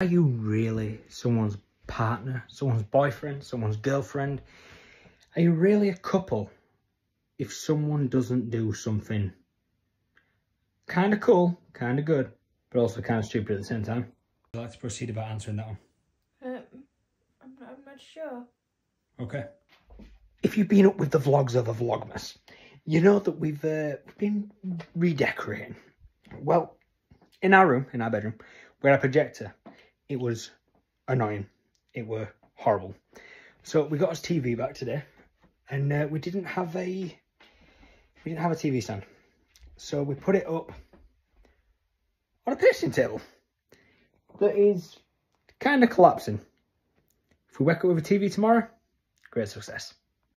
Are you really someone's partner, someone's boyfriend, someone's girlfriend? Are you really a couple if someone doesn't do something kind of cool, kind of good, but also kind of stupid at the same time? Let's proceed about answering that one. Um, I'm, I'm not sure. Okay. If you've been up with the vlogs of the Vlogmas, you know that we've uh, been redecorating. Well, in our room, in our bedroom, we had a projector. It was annoying. It were horrible. So we got us TV back today, and uh, we didn't have a we didn't have a TV stand. So we put it up on a pacing table that is kind of collapsing. If we wake up with a TV tomorrow, great success.